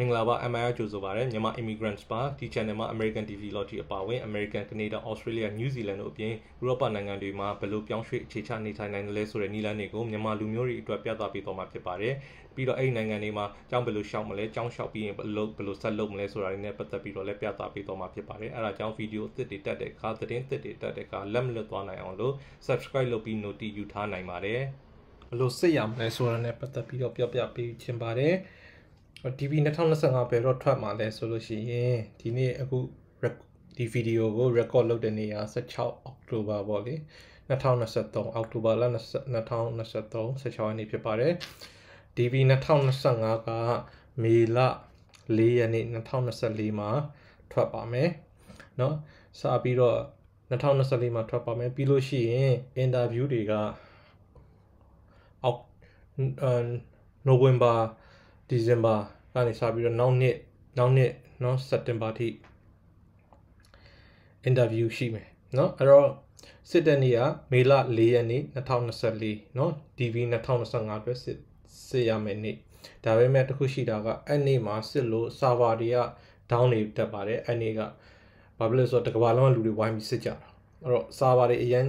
မင်္ဂလာပါ MIR ကြိုဆိုပါရစေမြန်မာ immigrants ပါဒီ channel မှာ American TV Logi အပါအဝင် American Canada Australia New Zealand တို့အပြင်ဥရောပနိုင်ငံတွေမှာဘယ်လိုပြောင်းရွှေ့အခြေချနေထိုင်နိုင်လဲဆိုတဲ့နည်းလမ်းတွေကိုမြန်မာလူမျိုးတွေအတွက်ပြသပေးသွားမှာဖြစ်ပါတယ်ပြီးတော့အဲ့ဒီနိုင်ငံတွေမှာကျောင်းဘယ်လိုရှောက်မလဲကျောင်းရှောက်ပြီးရင်ဘယ်လိုဘယ်လိုဆက်လုပ်မလဲဆိုတာတွေနဲ့ပတ်သက်ပြီးတော့လည်းပြသပေးသွားမှာဖြစ်ပါတယ်အဲ့ဒါကြောင့်ဗီဒီယိုအသစ်တွေတက်တဲ့အခါသတင်းသစ်တွေတက်တဲ့အခါလက်မလွတ်သွားနိုင်အောင်လို့ subscribe လုပ်ပြီး notification ယူထားနိုင်ပါတယ်ဘယ်လိုစစ်ရမလဲဆိုတာနဲ့ပတ်သက်ပြီးတော့ပြောပြပေးချင်ပါတယ် DB 2025ဘယ်တော့ထွက်မှာလဲဆိုလို့ရှိရင်ဒီနေ့အခုဒီဗီဒီယိုကို record လုပ်တဲ့နေ့က16အောက်တိုဘာပေါ့လေ2023အောက်တိုဘာလ2023 16ရက်နေ့ဖြစ်ပါတယ် DB 2025ကမေလ4ရက်နေ့2024မှာထွက်ပါမယ်เนาะစပြီးတော့2024မှာထွက်ပါမယ်ပြီးလို့ရှိရင် interview တွေကအောက်နိုဝင်ဘာ ဒီဇင်ဘာကနေစပြီးတော့နောက်နှစ်နောက်နှစ်เนาะစက်တင်ဘာထိ interview ရှိမယ်เนาะအဲ့တော့စစ်တဲ့နေ့ကမေလ4ရက်နေ့2024เนาะ DV 2025အတွက်စစ်စစ်ရမယ်နေ့ဒါပေမဲ့တခုရှိတာကအဲ့နေ့မှာစစ်လို့ server တွေက down နေတက်ပါတယ်အဲ့နေ့ကဘာဖြစ်လို့ဆိုတော့တကဘာလုံးကလူတွေဝိုင်းပြီးစစ်ကြတာအဲ့တော့ server တွေအရင်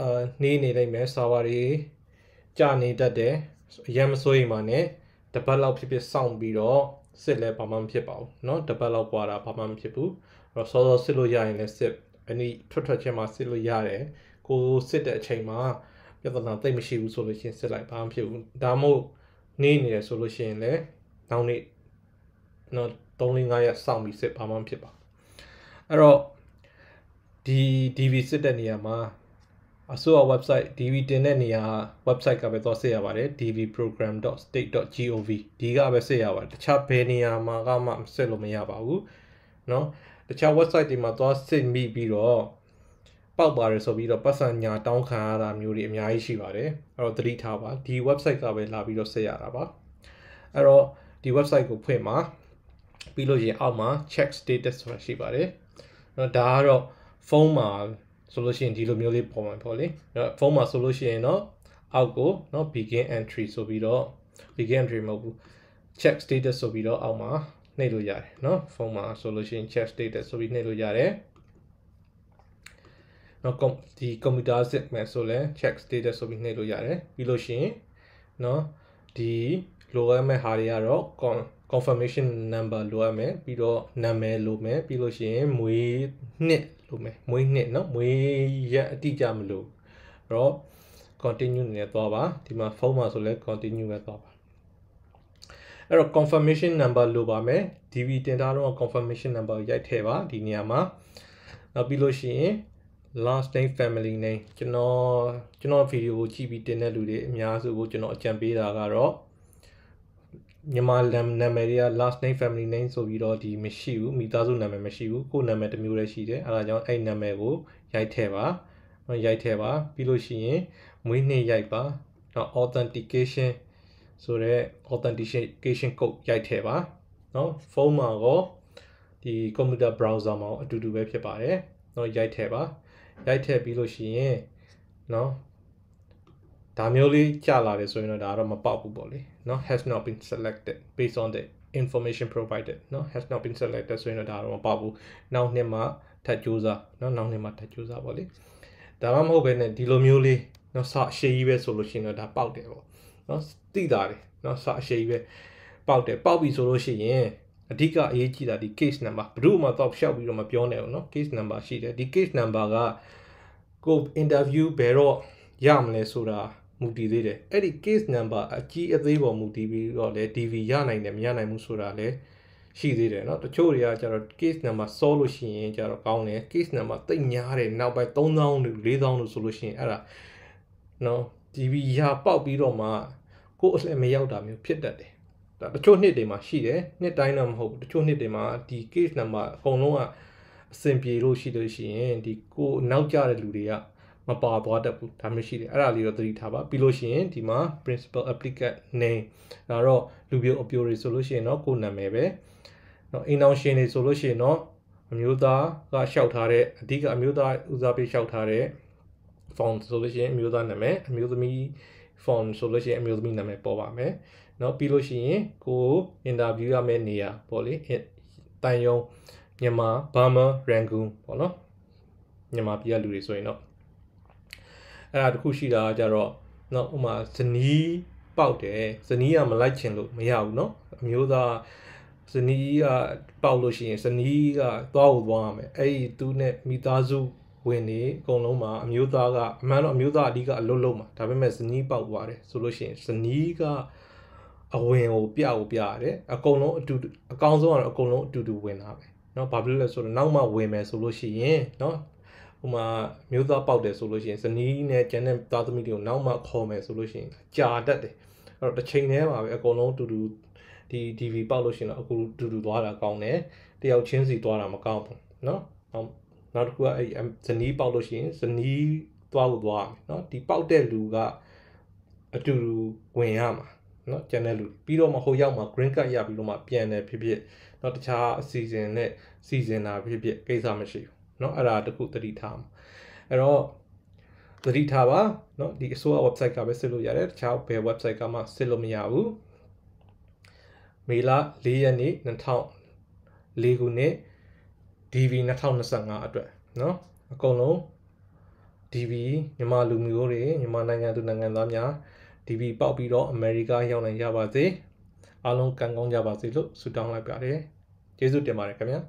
အာနေနေလိုက်မယ် server တွေကြာနေတတ်တယ်အရင်မစိုးရိမ်ပါနဲ့ တပတ်လောက်ဖြစ်ဖြစ်စောင့်ပြီးတော့စစ်လဲဘာမှမဖြစ်ပါဘူးเนาะတပတ်လောက်กว่าတာဘာမှမဖြစ်ဘူးအဲ့တော့စောစောစစ်လို့ရရင်လည်းစစ်အနည်းထွက်ထွက်ချင်းမှာစစ်လို့ရတယ်ကိုစစ်တဲ့အချိန်မှာပြဿနာသိမ့်မရှိဘူးဆိုလို့ရှိရင်စစ်လိုက်ဘာမှမဖြစ်ဘူးဒါမှမဟုတ်နေနေတယ်ဆိုလို့ရှိရင်လည်းနောက်နေ့နော်3-5ရက်စောင့်ပြီးစစ်ဘာမှမဖြစ်ပါအဲ့တော့ဒီ DV စစ်တဲ့နေရာမှာ အစိုးရ website DV တင်တဲ့နေရာ website ကပဲသွားစစ်ရပါတယ် dvprogram.state.gov ဒီကပဲစစ်ရပါတယ်တခြားဘယ်နေရာမှာကမှစစ်လို့မရပါဘူးเนาะတခြား website တွေမှာသွားစစ်မိပြီးတော့ပောက်ပါတယ်ဆိုပြီးတော့ပတ်စံညာတောင်းခံရတာမျိုးတွေအများကြီးရှိပါတယ်အဲ့တော့သတိထားပါဒီ website ကပဲလာပြီးတော့စစ်ရတာပါအဲ့တော့ဒီ website ကိုဖွင့်ပါပြီးလို့ရင်အောက်မှာ check status ဆိုတာရှိပါတယ်။နော်ဒါကတော့ဖုန်းမှာ ဆိုလို့ရှိရင်ဒီလိုမျိုးလေးပေါ်မှာပေါ့လေ။နော်ဖုန်းမှာဆိုလို့ရှိရင်တော့အောက်ကိုနော် begin entry ဆိုပြီးတော့ begin entry မဟုတ်ဘူး check status ဆိုပြီးတော့အောက်မှာနှိပ်လို့ရတယ်နော်ဖုန်းမှာဆိုလို့ရှိရင် check status ဆိုပြီးနှိပ်လို့ရတယ်နော်ဒီကွန်ပျူတာစစ်မယ်ဆိုလဲ check status ဆိုပြီးနှိပ်လို့ရတယ်ပြီးလို့ရှိရင်နော်ဒီလိုရမယ့်ဟာတွေကတော့ confirmation number လိုရမယ်ပြီးတော့နာမည်လိုမယ်ပြီးလို့ရှိရင်မွေးနှစ်လိုမယ်မွေးနှစ်เนาะမွေးရက်အတိအကျမလို့အဲ့တော့ continue နဲ့သွားပါဒီမှာဖုန်းမှာဆိုလဲ continue ပဲသွားပါအဲ့တော့ confirmation number လိုပါမယ် DB တင်ထားတော့ confirmation number ရိုက်ထည့်ပါဒီနေရာမှာနောက်ပြီးလို့ရှိရင် last name family name ကျွန်တော်ကျွန်တော်ဗီဒီယိုကိုကြည့်ပြီးတင်တဲ့လူတွေအများစုကိုကျွန်တော်အကြံပေးတာကတော့ မြန်မာနာမည်တွေက last name family name ဆိုပြီးတော့ဒီမရှိဘူးမိသားစုနာမည်မရှိဘူးကိုယ်နာမည်တစ်မျိုးတည်းရှိတယ်အဲဒါကြောင့်အဲ့နာမည်ကိုရိုက်ထည့်ပါရိုက်ထည့်ပါပြီးလို့ရှိရင်မွေးနေ့ရိုက်ပါနော် authentication ဆိုတော့ authentication code ရိုက်ထည့်ပါနော်ဖုန်းမှာကောဒီ computer browser မှာအတူတူပဲဖြစ်ပါတယ်နော်ရိုက်ထည့်ပါရိုက်ထည့်ပြီးလို့ရှိရင်နော် ဒါမျိုးလေးကြာလာတယ်ဆိုရင်တော့ဒါတော့မပေါက်ဘူးပေါ့လေเนาะ has not been selected based on the information provided เนาะ has not been selected ဆိုရင်တော့ဒါတော့မပေါက်ဘူးနောက်နှစ်မှထပ်ကြိုးစားเนาะနောက်နှစ်မှထပ်ကြိုးစားပေါ့လေဒါမှမဟုတ်ပဲねဒီလိုမျိုးလေးเนาะစအရှိကြီးပဲဆိုလို့ရှိရင်တော့ဒါပေါက်တယ်ပေါ့เนาะသိတာတယ်เนาะစအရှိကြီးပဲပေါက်တယ်ပေါက်ပြီဆိုလို့ရှိရင်အဓိကအရေးကြီးတာဒီ case number ဘယ်သူမှတော့ရှောက်ပြီးတော့မပြောနဲ့ဘူးเนาะ case number ရှိတယ်ဒီ case number ကကို interview ဘယ်တော့ရမလဲဆိုတာ မူတည်သေးတယ်အဲ့ဒီ case number အကြီးအသေးပေါ်မူတည်ပြီးတော့လေ DV ရနိုင်တယ်မရနိုင်ဘူးဆိုတာလည်းရှိသေးတယ်เนาะတချို့တွေကကျတော့ case number စောလို့ရှိရင်ကျတော့ကောင်းတယ် case number တိတ်များတယ်နောက်ပိုင်း3000လို့4000လို့ဆိုလို့ရှိရင်အဲ့ဒါเนาะ DV ရပေါက်ပြီးတော့မှကိုယ်အလှည့်မရောက်တာမျိုးဖြစ်တတ်တယ်ဒါတချို့နှစ်တွေမှာရှိတယ်နှစ်တိုင်းတော့မဟုတ်ဘူးတချို့နှစ်တွေမှာဒီ case number အကုန်လုံးကအဆင်ပြေလို့ရှိလို့ရှိရင်ဒီကိုနောက်ကျတဲ့လူတွေက မပါသွားတတ်ဘူးဒါမျိုးရှိတယ်အဲ့ဒါလေးတော့သတိထားပါပြီးလို့ရှိရင်ဒီမှာ principal applicant name ဒါတော့လူပြိုအပြိုတွေဆိုလို့ရှိရင်တော့ကိုယ်နာမည်ပဲเนาะအိမ်အောင်ရှင်တွေဆိုလို့ရှိရင်တော့အမျိုးသားကလျှောက်ထားတဲ့အဓိကအမျိုးသားဦးစားပေးလျှောက်ထားတဲ့ font ဆိုလို့ရှိရင်အမျိုးသားနာမည်အမျိုးသမီး font ဆိုလို့ရှိရင်အမျိုးသမီးနာမည်ပေါ်ပါမယ်เนาะပြီးလို့ရှိရင်ကို interview ရမယ့်နေရာပေါ့လေတန်ယုံမြန်မာဘာမာရန်ကုန်ပေါ့နော်မြန်မာပြည်ကလူတွေဆိုရင်တော့ အဲ့ဒါတခုရှိတာကကြတော့เนาะဥမာဇနီးပေါက်တယ်ဇနီးကမလိုက်ချင်လို့မရဘူးเนาะအမျိုးသားဇနီးကပေါက်လို့ရှိရင်ဇနီးကသွားဖို့သွားရမယ်အဲ့ဒီသူနဲ့မိသားစုဝင်နေအကုန်လုံးမှာအမျိုးသားကအမှန်တော့အမျိုးသားအဓိကအလုပ်လုပ်မှာဒါပေမဲ့ဇနီးပေါက်သွားတယ်ဆိုလို့ရှိရင်ဇနီးကအဝင်ကိုပြကိုပြရတယ်အကုန်လုံးအတူအကောင်းဆုံးကတော့အကုန်လုံးအတူတူဝင်တာပဲเนาะဘာဖြစ်လို့လဲဆိုတော့နောက်မှဝင်မယ်ဆိုလို့ရှိရင်เนาะ ဟိုမှာမျိုးသားပေါက်တယ်ဆိုလို့ရှိရင်ဇနီးနဲ့ကျန်တဲ့သားသမီးတွေကိုနောက်မှခေါ်မယ်ဆိုလို့ရှိရင်ကြာတတ်တယ်အဲ့တော့တစ်ချိန်တည်းမှာပဲအကုန်လုံးအတူတူဒီ DV ပေါက်လို့ရှိရင်တော့အခုတူတူသွားတာကောင်းတယ်တယောက်ချင်းစီသွားတာမကောင်းဘူးเนาะနောက်တစ်ခုကအဲ့ဇနီးပေါက်လို့ရှိရင်ဇနီးသွားဖို့သွားမယ်เนาะဒီပေါက်တဲ့လူကအတူတူဝင်ရမှာเนาะကျန်တဲ့လူပြီးတော့မှဟိုရောက်မှ green card ရပြီးတော့မှပြန်တယ်ဖြစ်ဖြစ်เนาะတခြားအစီအစဉ်နဲ့စီစဉ်တာဖြစ်ဖြစ်ကိစ္စမရှိဘူး เนาะအဲ့ဒါတခုသတိထားမှာအဲ့တော့သတိထားပါเนาะဒီအစိုးရ website ကပဲစစ်လို့ရတယ်တခြားဘယ် website ကမှစစ်လို့မရဘူးမေလ၄ရက်နေ့2004ခုနှစ် DV 2025အတွက်เนาะအကုန်လုံး DV မြန်မာလူမျိုးတွေမြန်မာနိုင်ငံသူနိုင်ငံသားများ DV ပေါက်ပြီးတော့အမေရိကရောက်နိုင်ကြပါစေအားလုံးကံကောင်းကြပါစေလို့ဆုတောင်းလိုက်ပါတယ်ကျေးဇူးတင်ပါတယ်ခင်ဗျာ